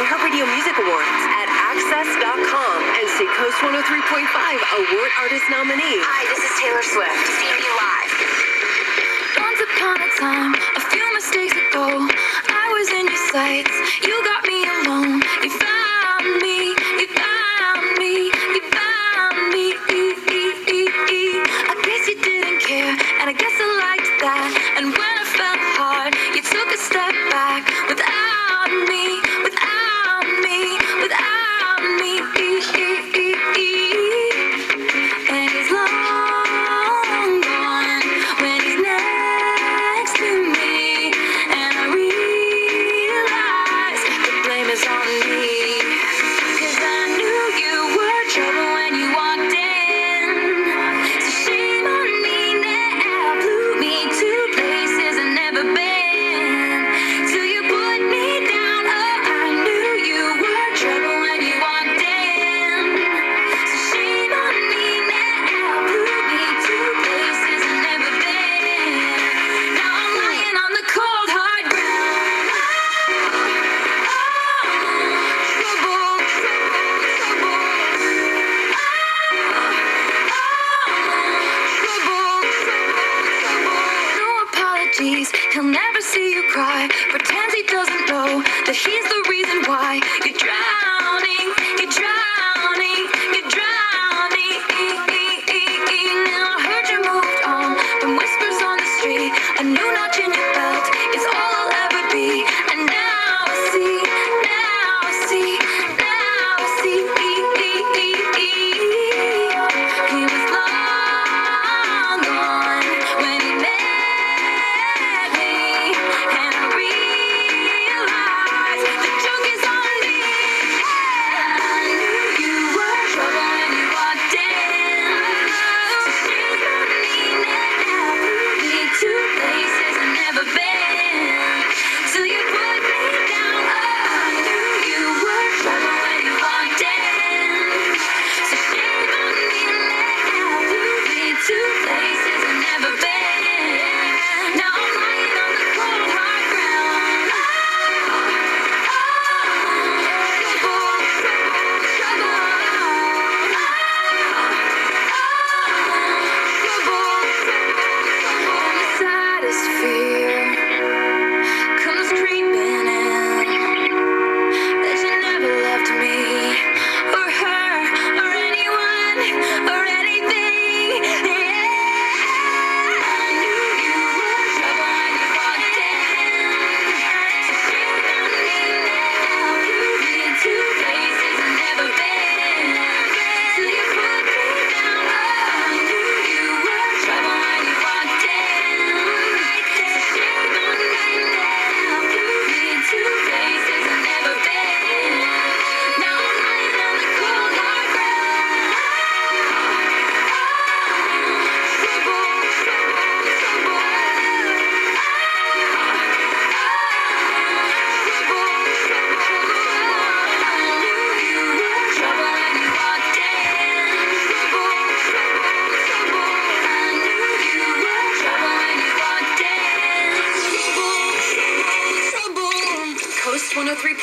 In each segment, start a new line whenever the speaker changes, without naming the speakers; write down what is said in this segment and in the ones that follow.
and Her Radio Music Awards at access.com and see KOST 103.5 Award Artist nominee.
Hi, this is Taylor Swift. See me live.
Once upon a time, a few mistakes ago, I was in your sights. You got me He'll never see you cry. Pretends he doesn't know that he's the reason why you're drowning. You're drowning.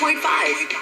1.5.